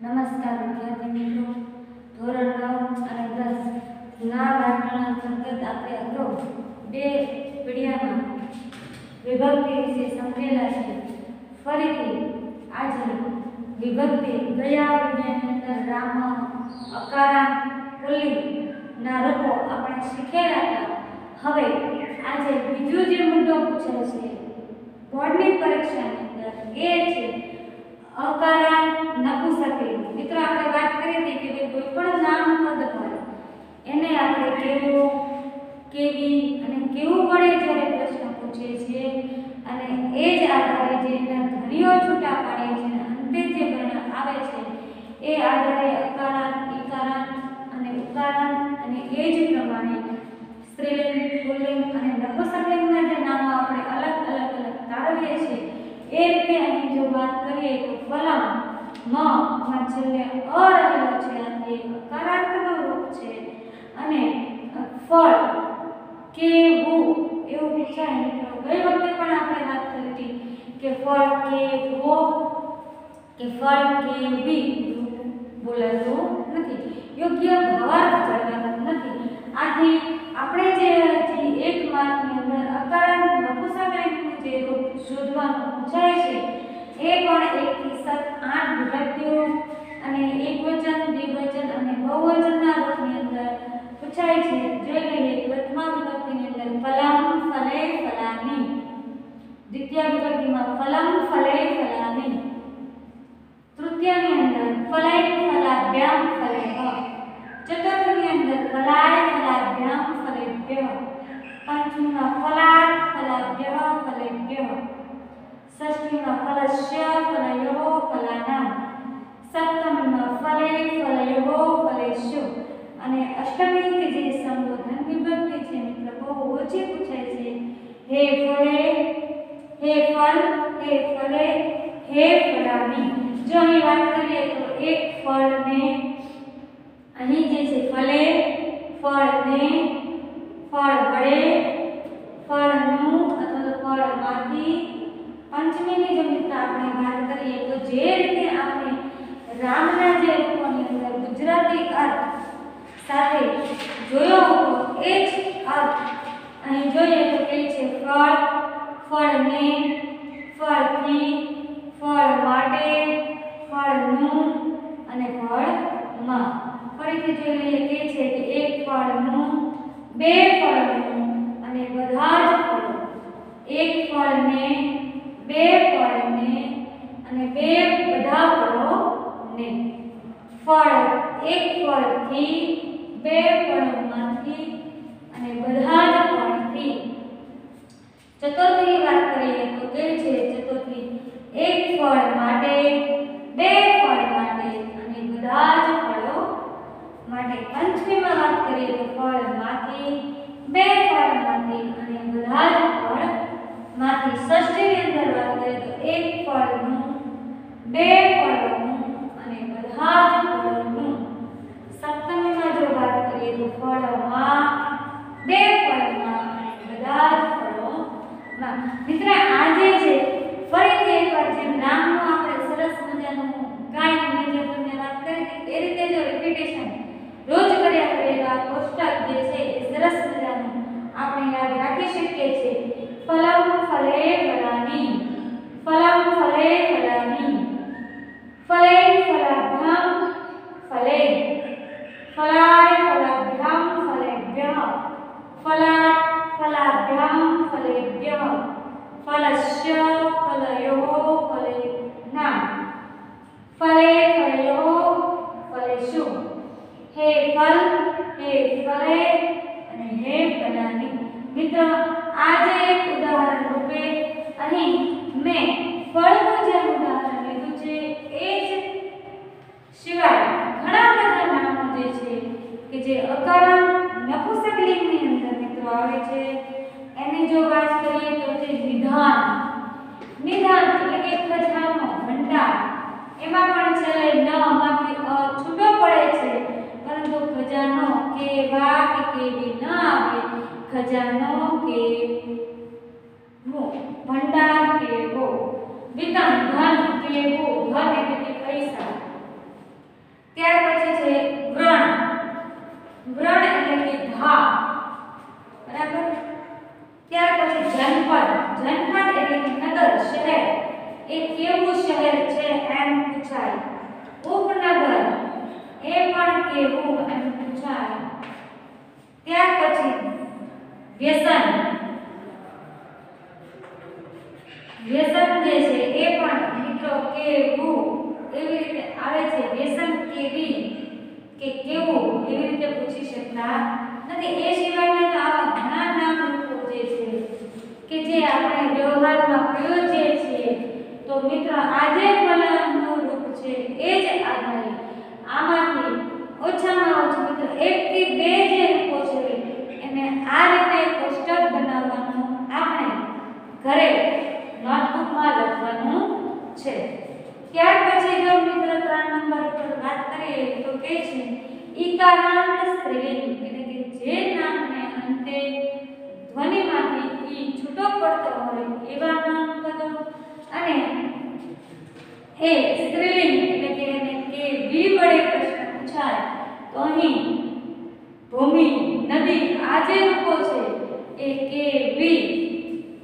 નમસ્કાર વિદ્યાર્થી મિત્રો. ધોરણ નવ અને દસ ના વ્યાકરણ અંતર્ગત આપણે અગાઉ બે પીડિયામાં વિભક્તિ વિશે સમજેલા છે. ફરીથી આજે વિભક્તિ ગયા વિજ્ઞાનની અંદર રામ અકારા પુલ્લિંગ ના રૂપો આપણે શીખેલા હતા. હવે આજે બીજો જે મુદ્દો પૂછ્યો છે, બોર્ડની પરીક્ષાની અંદર એ છે અકારા નપુસકલિંગ મિત્રો, આપણે વાત કરી હતી કે ભાઈ કોઈ પણ નામ પદ હોય એને આપણે કેવું, કેવી અને કેવું પડે જ્યારે પ્રશ્ન પૂછે છે અને એ જ આધારે જે એના ધ્વનિઓ છૂટા પાડે છે અંતે જે વર્ણ આવે છે, એ આધારે અકારાંત ઇકારાંત અને ઉકારાંત અને એ જ પ્રમાણે સ્ત્રીલિંગ, પુલ્લિંગ અને નપુસકલિંગના જે નામો આપણે અલગ અલગ અલગ તારવીએ છીએ. એ રીતે અહીં જો વાત કરીએ તો ફલમ મ છેલ્લે અ રહેલો છે આથી હકારાત્મક રૂપ છે. અને ફળ કેવું એવું પૂછાય મિત્રો ગઈ વખતે પણ આપણે વાત કરી હતી કે ફળ કેવો કે ફળ કેવી બોલાતું નથી. યોગ્ય ભાવાર્થ કરવાનો નથી આથી આપણે જે હજી એક માર્કની અંદર અકારાંત નપુસકલિંગનું જે રૂપ શોધવાનું પૂછાય છે એ પણ એક થી સત આઠ વિભક્તિઓ અને એકવચન દ્વિવચન અને બહુવચનના રૂપની અંદર પૂછાય છે જોઈ લઈએ પ્રથમ વિભક્તિની અંદર ફલમ ફલે ફલાની દ્વિતીય વિભક્તિમાં ફલમ ફલે ફલાની તૃતીયની અંદર ફલૈ ફલાભ્યામ ફલેહ ચતુર્થની અંદર ફલાય ફલાભ્યામ ફલેભ્યઃ પંચમીમાં ફલાત ફલાભ્યઃ ફલેભ્યઃ ષષ્ઠીમાં ફલસ્ય ફલયોઃ ફલાનામ સપ્તમીમાં ફલે ફલયોઃ ફલેષુ અને અષ્ટમી કે જે સંબોધન વિભક્તિ છે, મિત્ર, બહુ ઓછી પૂછાય છે. હે ફળે, હે ફલ હે ફલે હે ફલાની જો અહીં વાત કરીએ તો એક ફળને, અહીં જે છે ફલે ફળને, ફળ વડે, ફળનું અથવા તો ફળમાંથી પંચમીની જો મિત્ર આપણે વાત કરીએ તો જે રીતે આપણે રામના જે રૂપોની અંદર ગુજરાતી અર્થ સાથે જોયો હતો, એ જ અર્થ અહીં જોઈએ તો કે છે ફળ ફળને ફળથી ફળ માટે ફળનું અને ફળમાં ફરીથી જોઈ લઈએ કે છે કે એક ફળનું બે ફળનું અને બધા જ ફળો એક ફળને બે ફળને અને બે બધા ફળોને. ફળ એક ફળથી, બે ફળોમાંથી અને બધા જ ફળથી. ચતુર્થીની વાત કરીએ તો કે છે ચતુર્થી? એક ફળ માટે, બે ફળ માટે અને બધા જ ફળો માટે. પંચમીમાં વાત કરીએ તો ફળમાંથી બે ફળમાંથી અને બધા જ ફળમાંથી ષષ્ઠીની અંદર વાત કરીએ તો એક ફળનું બે ફળોનું અને બધા જ ફળોનું. સપ્તમીમાં જો વાત કરીએ તો ફળોમાં બે ફળોમાં બધા જ ફળોમાં. મિત્ર, આજે છે ફરીથી એકવાર જેમ નામનું આપણે સરસ મજાનું ગાય મેં તમને વાત કરી હતી, એ રીતે જો રિપીટેશન રોજ કર્યા કરીએ આ કોષ્ટક જે છે, એ સરસ મજાનું આપણે યાદ રાખી શકીએ છીએ. ફલમ ફલે ફલાની ફલમ ફલે ફલાની ફલે ફલાભ્યામ ફલે ફલાય ફલાભ્યામ ફલેભ્યઃ ફલાત ફલાભ્યામ ફલેભ્યઃ ફલસ્ય ફલયોઃ ફલેનામ ફલે ફલયોઃ ફલેષુ હે ફલ હે ફલે અને હે ફલાની મિત્ર આજે એક ઉદાહરણ રૂપે અહીં મેં ફળનું જે ઉદાહરણ લીધું છે એ જ સિવાય ઘણા બધા નામો જે છે કે જે અકારણ નપુસકલિંગની અંદર મિત્રો આવે છે એની જો વાત કરીએ તો છે નિધાન નિધાન એટલે કે ખજાનો ભંડાર એમાં પણ છેલ્લે ન માંથી અ છૂટો પડે છે પરંતુ ખજાનો કે વા કે કેવી ન આવે ખજાનો કે ભંડાર કેવો વિતન ધન કેવો ધન વ્યસન વાત તો કે છે, ઈકારાંત સ્ત્રીલિંગ એટલે કે જે નામને અંતે ધ્વનિમાંથી ઈ છૂટો પડતો હોય એવા નામ પદો અને હે સ્ત્રીલિંગ, એટલે કે એને કે વી વડે પ્રશ્ન પૂછાય, તો અહીં ભૂમિ, નદી આ જે રૂપો છે, એ કે વી,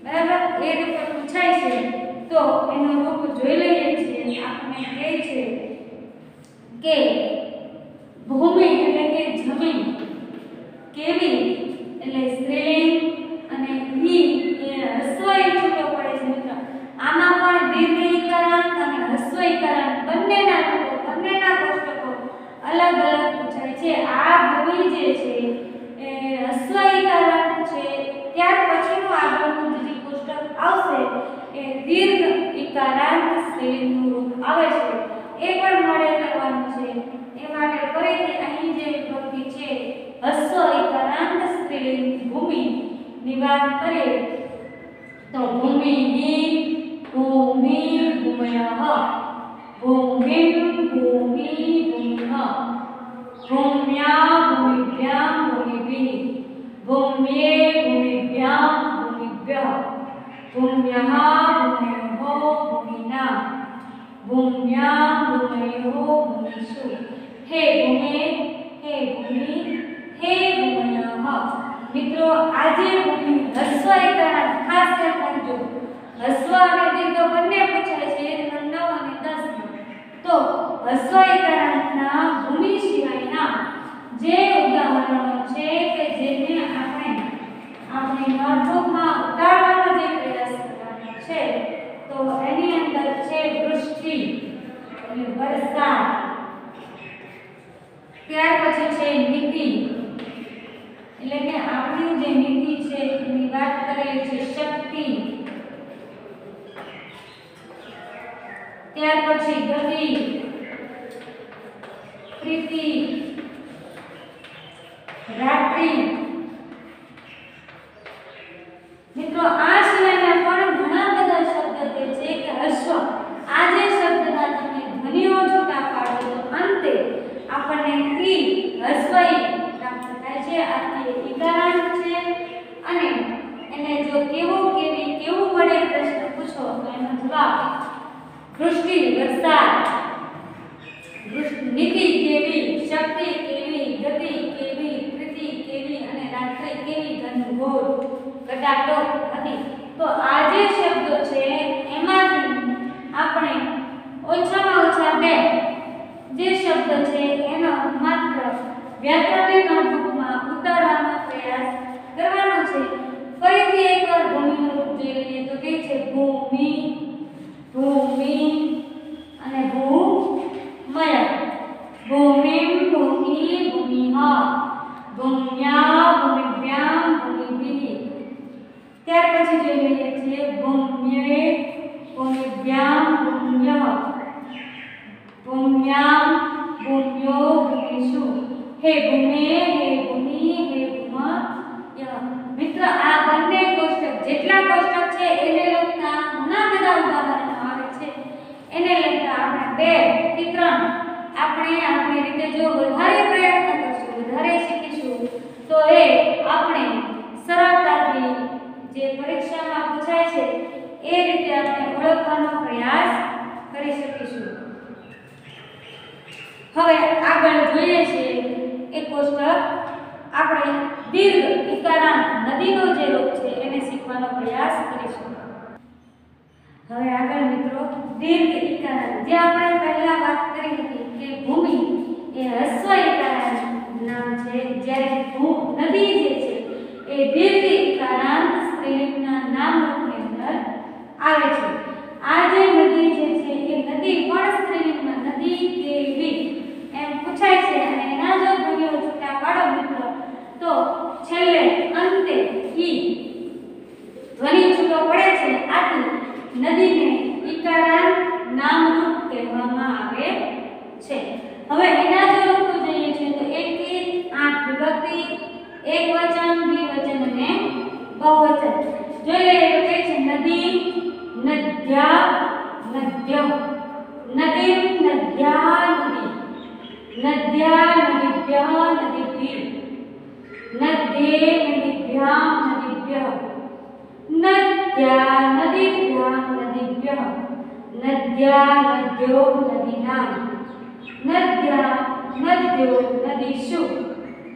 બરાબર? એ રૂપે પૂછાય છે, તો એનો રૂપ જોઈ લઈએ છીએ આપણે કહે છે કે ભૂમિ એટલે કે જમીન. કેવી? એટલે સ્ત્રીલિંગ અને ઈ એ હસ્વઈ છૂટો પડે છે મિત્ર આમાં પણ દીર્ઘઈકારાંત અને હસ્વઈકારાંત બંનેના રૂપો બંનેના કોષ્ટકો અલગ અલગ પૂછાય છે આ ભૂમિ જે છે એ હસ્વઈકારાંત છે ત્યાર પછીનું આગળનું જે કોષ્ટક આવશે એ દીર્ઘ ઇકારાંત સ્ત્રીલિંગનું રૂપ આવે છે એ પણ મળે કરવાનું છે એ માટે ફરીથી અહીં જે વિભક્તિ છે હસ્વ ઇકારાંત સ્ત્રીલિંગ ભૂમિ ની વાત કરીએ તો ભૂમિ ભૂમિ ભૂમયઃ ભૂમિ ભૂમિ ભૂમિઃ ભૂમ્યા ભૂમિભ્યામ ભૂમિભિઃ ભૂમ્યે ભૂમિભ્યામ ભૂમિભ્યઃ ભૂમ્યઃ ભૂમયોઃ ભૂમિના ભૂમ્યામ ભૂમયોઃ ભૂમિષુ હે ભૂમે હે ભૂમિ હે ભૂમયઃ મિત્રો આજે ભૂમિ હસ્વ એકના ખાસ અને દીર્ઘ બંને પૂછાય છે નવ અને તો હસ્વ એકના ભૂમિ સિવાયના જે ઉદાહરણો છે કે જેને આપણે આપણે નોટબુકમાં કરવાનો છે. તો એની અંદર છે વૃષ્ટિ એટલે વરસાદ. ત્યાર પછી છે નીતિ. એટલે કે આપણી જે નીતિ છે, એની વાત કરીએ છે શક્તિ. ત્યાર પછી ગતિ પ્રીતિ રાત્રિ મિત્રો આ સિવાયના પણ ઘણા બધા શબ્દ જે છે કે હસ્વ આ જે શબ્દના તમે ધ્વનિઓ છૂટા પાડો તો અંતે આપણને ઈ હસ્વઈ પ્રાપ્ત થાય છે આથી ઈકારાંત છે અને એને જો કેવું કેવી કેવું વડે પ્રશ્ન પૂછો તો એનો જવાબ વૃષ્ટિ વરસાદ, નીતિ કેવી, શક્તિ કેવી, ગતિ કેવી પ્રીતિ કેવી અને રાત્રિ કેવી ઘનઘોર કટાટો હતી. તો આ જે શબ્દો છે, એમાંથી આપણે ઓછામાં ઓછા બે જે શબ્દ છે, એનો માત્ર વ્યાકરણની નોટબુકમાં ઉતારવાનો પ્રયાસ કરવાનો છે. ફરીથી એકવાર ભૂમિનું રૂપ જોઈ લઈએ તો કે છે, ભૂમિ. ભૂમિ અને ભૂમય. ભૂમિ ભૂમિ ભૂમિહ. ભૂમ્યા ભૂમિભ્યામ ભૂમિભિઃ. ત્યાર પછી જોઈ લઈએ છીએ ભૂમ્યે ભૂમિભ્યામ ભૂમ્ય ભૂમ્યામ ભૂમ્યો ભૂમિષુ. હે ભૂમે, હે ભૂમિ, હે ભૂમ મિત્ર, આ બંને કોષ્ટક જેટલા કોષ્ટક છે એને લગતા ઘણા બધા ઉદાહરણો આવે છે એને લગતા આપણે બેથી ત્રણ આપણે આપણી રીતે જો વધારે પ્રયત્ન કરશું, વધારે શીખીશું, તો એ આપણે સરળતાથી જે પરીક્ષામાં પૂછાય છે, એ રીતે આપણે ઓળખવાનો પ્રયાસ કરી શકીશું. હવે આગળ જોઈએ છીએ એ કોષ્ટક આપણે દીર્ઘ ઇકારાંત નદીનો જે રોગ છે, એને શીખવાનો પ્રયાસ કરીશું. હવે આગળ મિત્રો, દીર્ઘ ઇકારાંત જે આપણે પહેલા વાત કરી હતી કે ભૂમિ એ હસ્વ ઇકારાંત નામ છે, જ્યારે ભૂ નદી જે છે, એ દીર્ઘ ઇકારાંત સ્ત્રીલિંગના નામ રૂપની અંદર આવે છે. આ જે નદી જે છે, એ નદી પણ સ્ત્રીલિંગમાં નદી દેવી એમ પૂછાય છે અને એના જો ભૂમિઓ છૂટા પાડો મિત્રો, તો છેલ્લે અંતે ઈ ધ્વનિ છૂટો પડે છે, આથી નદીને ઈકારાંત નામરૂપ કહેવામાં આવે છે. હવે એના જો રૂપો જોઈએ છે તો એકથી આઠ વિભક્તિ, એક વચન દ્વિવચન અને બહુવચન જોઈ લઈએ તો કે છે નદી નદ્યા નદ્ય નદી નદ્યા નદી નદ્યા નદીભ્યઃ નદીભ્યઃ નદ્યે નદીભ્યામ નદીભ્યઃ નદ્યા નદીભ્યામ નદીભ્યઃ નદ્યા નદ્યો નદીનામ નદ્યા નદ્યો નદીષુ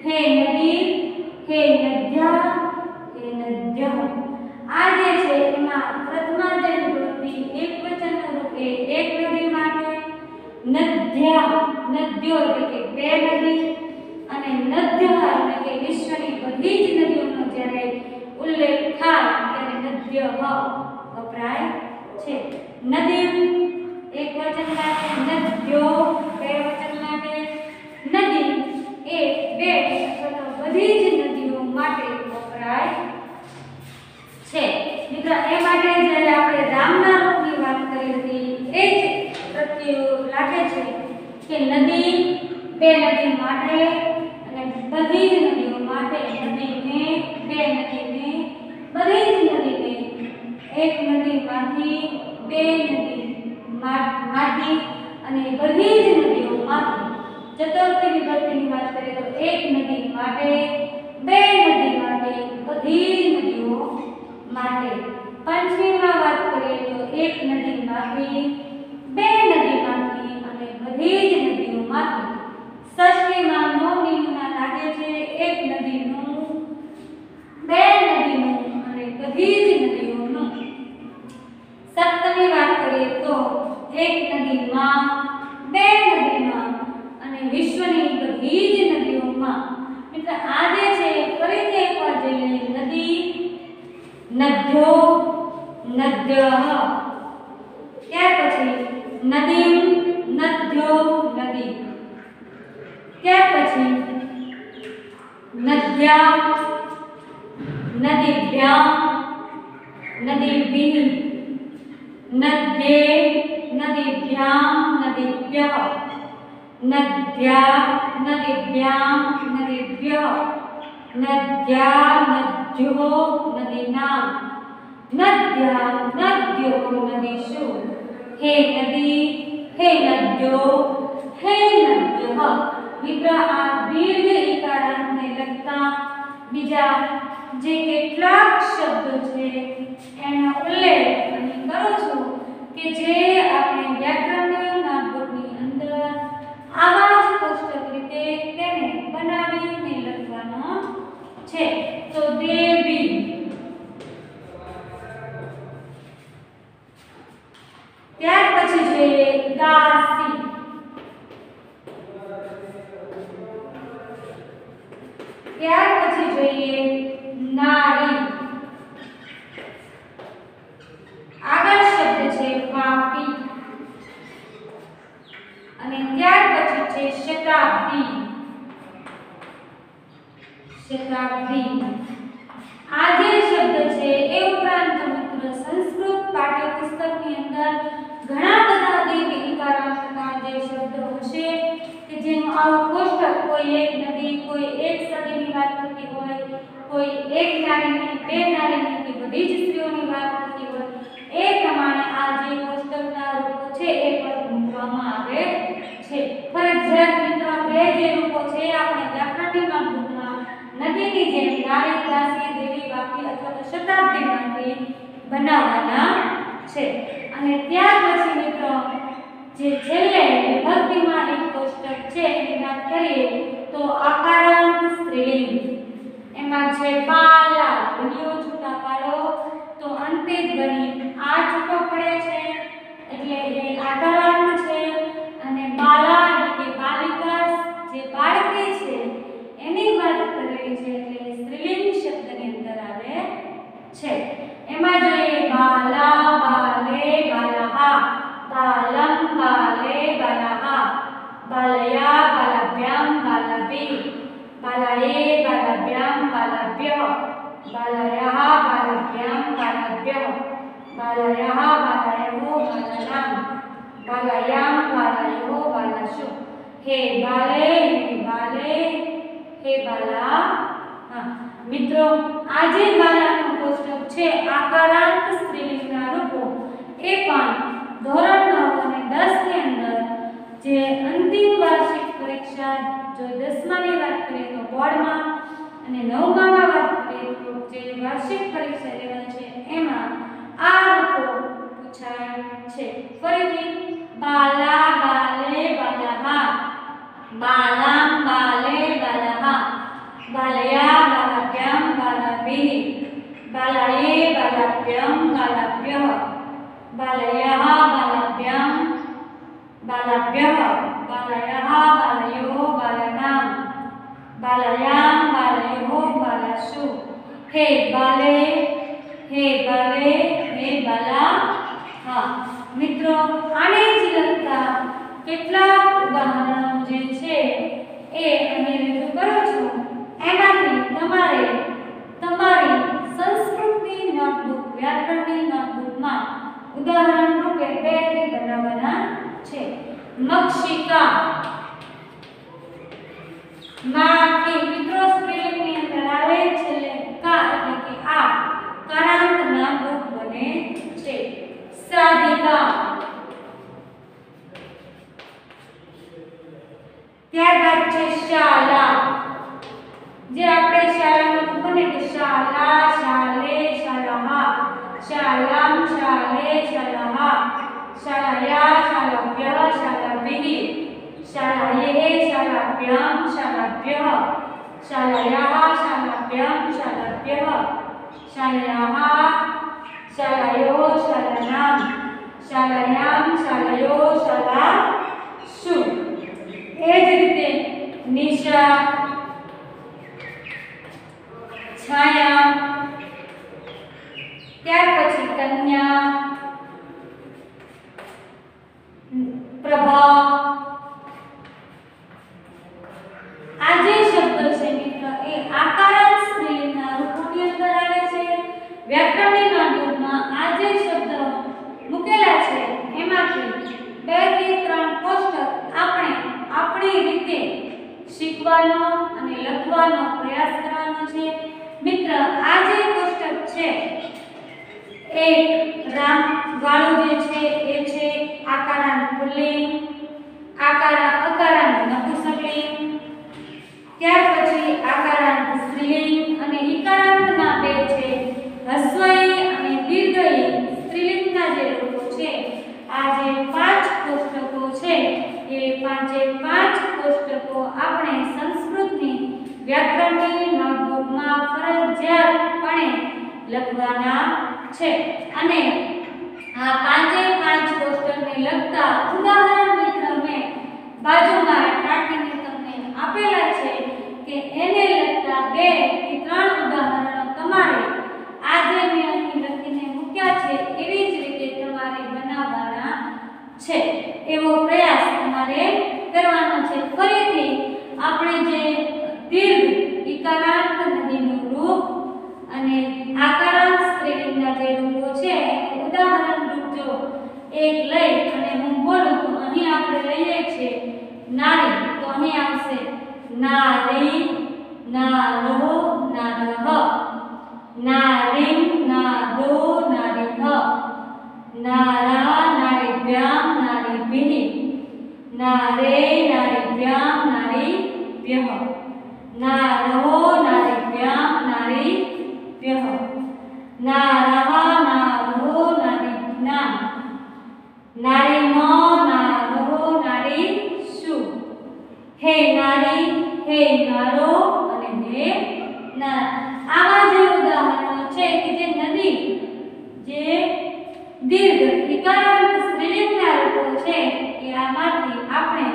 હે નદી હે નદ્યા હે નદ્યઃ આ જે છે, એમાં પ્રથમાજન વૃત્તિ, એક રૂપે એક નદી માટે, નદ્યા, નદ્યો એટલે કે બે નદી અને નદ્ય એટલે કે વિશ્વની બધી જ નદીઓનો જ્યારે ઉલ્લેખ થાય, ત્યારે નદ્ય વપરાય છે. નદી એક માટે નદ્યો બે વચન માટે નદી એ બે અથવા તો બધી જ નદીઓ માટે વપરાય છે મિત્ર એ માટે જ્યારે આપણે રામના રૂપની વાત કરી હતી, એ જ પ્રત્યે લાગે છે કે નદી બે નદી માટે અને બધી જ નદીઓ માટે નદીને બે નદીને બધી જ નદીને એક નદીમાંથી બે નદી મા- માંથી અને બધી જ નદીઓમાંથી ચતુર્થી વિભક્તિની વાત કરીએ તો એક નદી માટે બે નદી માટે બધી જ નદીઓ માટે પંચમીમાં વાત કરીએ તો એક નદીમાંથી બે નદીમાંથી અને બધી જ નદીઓમાંથી ષષ્ઠીમાં નવમીમાં લાગે છે એક નદીનું બે નદીનું અને બધી જ નદીઓનું સપ્તમી વાત કરીએ તો એક નદીમાં બે નદીમાં અને વિશ્વની બધી જ નદીઓમાં એટલે આ જે છે ફરીથી એકવાર જોઈએ નદી નદ્યો નદ્યઃ ત્યાર પછી નદી નદ્યો નદી ત્યાર પછી નદ્યા નદીભ્યામ નદીભિઃ નદ્યે નદીભ્યામ નદીભ્યઃ નદ્યા નદીભ્યામ નદીભ્યઃ નદ્યા નદ્યો નદીનામ નદ્યા નદીશુ હે નદી હે નદ્યો હે નદ્યઃ મિત્ર આ દીર્ઘ ઇકારાંતને લગતા બીજા જે કેટલાક શબ્દો છે એનો ઉલ્લેખ અહીં કરું છું કે જે આપણે વ્યાકરણની નોટબુકની અંદર આવા જ કોષ્ટક રીતે તેને બનાવીને લખવાનો છે તો દેવી ત્યાર પછી જોઈએ દાસી ત્યાર પછી જોઈએ નારી આગળ શબ્દ છે પાપી અને ત્યાર પછી છે શતાબ્દી શતાબ્દી આ જે શબ્દ છે એ ઉપરાંત મિત્ર સંસ્કૃત પાઠ્યપુસ્તકની અંદર ઘણા બધા દીર્ઘ ઇકારાંતના જે શબ્દો હશે કે જેનું આવું કોષ્ટક કોઈ એક નદી કોઈ એક સદીની વાત થતી હોય કોઈ એક નારીની બે નારીની કે બધી જ સ્ત્રીઓની વાત થતી હોય એ પ્રમાણે આ જે કોષ્ટકના રૂપો છે એ પણ મૂકવામાં આવે છે ફરજિયાત મિત્રો બે જે રૂપો છે એ આપણે વ્યાકરણની નોટબુકમાં નદીની જેમ નારી દાસી દેવી વાપી અથવા તો શતાબ્દીમાંથી બનાવવાના છે. અને ત્યાર પછી મિત્રો, જે છેલ્લે વિભક્તિમાં એક કોષ્ટક છે, એની વાત કરીએ, તો આકારાંત સ્ત્રીલિંગ. એમાં છે પાલા ધ્વનિઓ છૂટા પાડો, તો અંતે ધ્વનિ આ છૂટો પડે છે. એટલે એ આકારાંત છે અને બાલા એટલે કે બાલિકા જે બાળકી છે એની વાત કરેલી છે એટલે સ્ત્રીલિંગ શબ્દની અંદર આવે છે એમાં જોઈએ બાલા બાલે બાલાહા બાલમ બાલે બાલાહા બાલયા બાલાભ્યામ બાલાભી બાલાએ બાલાભ્યામ બાલાભ્ય બાલયઃ બાલાભ્યામ બાલાભ્ય બાલયઃ બાલયો બાલાનામ બાલયામ બાલયો બાલાશુ હે બાલે હે બાલે હે બાલા મિત્રો આજે બાલાનું કોષ્ટક છે આકારાંત સ્ત્રીલિંગના રૂપો એ પણ ધોરણ 9 અને 10 ની અંદર જે અંતિમ વાર્ષિક પરીક્ષા જો 10 ની વાત કરીએ તો બોર્ડમાં અને 9 માં વાત કરીએ તો જે વાર્ષિક પરીક્ષા લેવાની છે એમાં આ રૂપો પૂછાય છે. ફરીથી બાલા બાલે બાલાહા બાલામ બાલે બાલાહા બાલયા બાલાભ્યામ બાલાભિः બાલાએ બાલાભ્યામ બાલાભ્યઃ બાલયઃ બાલાભ્યામ બાલાભ્યઃ બાલયઃ બાલયો બાલાનામ બાલયામ બાલયો બાલાશુ હે બાલે હે બાલે હે બાલા હા મિત્રો આને જ લગતા કેટલાક ઉદાહરણો જે છે એ અહીં રજૂ કરું છું એમાંથી તમારે તમારી સંસ્કૃતની નોટબુક વ્યાકરણની નોટબુકમાં ઉદાહરણ રૂપે બે બનાવવાના છે. મક્ષિકા માખી મિત્રો સ્પેલિંગની અંદર આવે છેલ્લે કા એટલે કે આ કરાંતના રૂપ બને છે સાધિકા ત્યારબાદ છે શાલા જે આપણે શાળામાં બને કે શાલા શાલે શાલાહા શાલામ શાલે શાલાહા શાલાયા શાલાભ્ય શાલાભિઃ શાલાયે શાલાભ્યામ શાલાભ્યઃ શાલાયાः શાલાભ્યામ શાલાભ્યઃ શાલયાः શાલયો શાલનામ શાલયામ શાલયો શાલાશુ એ જ રીતે નિશા છાયા ત્યાર પછી કન્યા પ્રભા આ જે શબ્દ છે મિત્ર, એ આકારાંત સ્ત્રીલિંગના રૂપોની અંદર આવે છે. વ્યાકરણની નોંધમાં આ જે શબ્દ મૂકેલા છે, એમાંથી બેથી ત્રણ કોષ્ટક આપણે આપણી રીતે શીખવાનો અને લખવાનો પ્રયાસ કરવાનો છે. મિત્ર, આ જે કોષ્ટક છે એક રામ વાળું જે છે, એ છે આકારાંત પુલ્લિંગ. આકાર અકારાંત નપુંસકલિંગ ત્યાર પછી આકારાંત સ્ત્રીલિંગ અને ઈકારાંતના બે છે હસ્વઈ અને દીર્ઘઈ સ્ત્રીલિંગના જે રૂપો છે આ જે પાંચ કોષ્ટકો છે એ પાંચે પાંચ કોષ્ટકો આપણે સંસ્કૃતની વ્યાકરણની નોટબુકમાં ફરજિયાતપણે લખવાના છે. અને આ પાંચે પાંચ કોષ્ટકને લગતા ઉદાહરણ મિત્ર મેં બાજુમાં ટાંકીને તમને આપેલા છે કે એને લગતા બેથી ત્રણ ઉદાહરણો તમારે આજે મેં અહીં લખીને મૂક્યા છે એવી જ રીતે તમારે બનાવવાના છે. એવો પ્રયાસ તમારે કરવાનો છે. ફરીથી આપણે જે દીર્ઘ ઈકારાંત નદીનું રૂપ અને આકારાંત સ્ત્રીલિંગના જે રૂપો છે ઉદાહરણ રૂપ જો એક લઈ અને હું બોલું, તો અહીં આપણે લઈએ છીએ નારી, તો અહીં આવશે નારી, નારો, નારહ, નારીમ નારો નારીહ, નારા, નારીભ્યામ નારીભિઃ નારે નારીભ્યામ નારીભ્યઃ નારો નારીભ્યામ નારીભ્યઃ નારः નારો નારીભ્યામ નારીમો નારો હે નારી હે નારો અને હે ના આવા જે ઉદાહરણો છે કે જે નદી જે દીર્ઘ ઇકારાંત સ્ત્રીલિંગના છે એ આમાંથી આપણે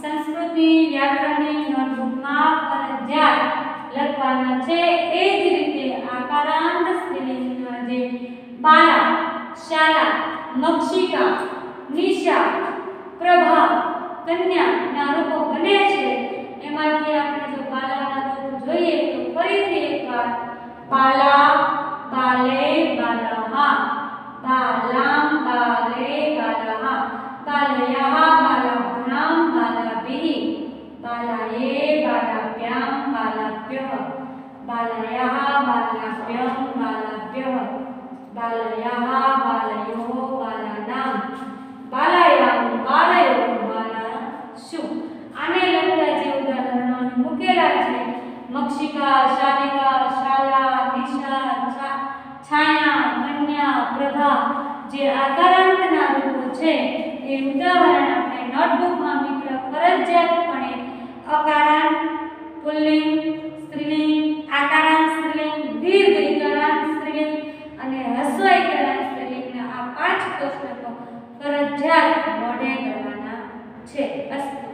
સંસ્કૃતિ વ્યાકરણની નોટબુકમાં ફરજિયાત લખવાના છે. એ જ રીતે આકારાંત સ્ત્રીલિંગના જે બાલા, શાલા, મક્ષિકા, નિશા, પ્રભા કન્યાના રૂપો બને છે. એમાંથી આપણે જો બાલાના રૂપ જોઈએ તો ફરીથી એકવાર બાલા, બાલે બાલામ બાલે બાલાહા બાલયઃ બાલાભ્યામ બાલાભિः બાલાયે બાલાભ્યામ બાલાભ્યઃ બાલયઃ બાલાભ્યમ બાલાભ્યઃ બાલયઃ બાલયો બાલાનામ બાલાયામ બાલયો બાલાશુ આને લગતા જે ઉદાહરણો મૂકેલા છે મક્ષિકા શાલિકા શાલા દિશા છા- છાયા કન્યા પ્રભા, જે આકારાંતના રૂપો છે, એ ઉદાહરણ આપણે નોટબુકમાં મિત્ર ફરજિયાતપણે અકારાંત, પુલ્લિંગ, સ્ત્રીલિંગ, આકારાંત સ્ત્રીલિંગ દીર્ઘ ઇકારાંત સ્ત્રીલિંગ અને હસ્વ ઇકારાંત સ્ત્રીલિંગના આ પાંચ કોષ્ટકો ફરજિયાત મોઢે કરવાના છે. અસ્તુ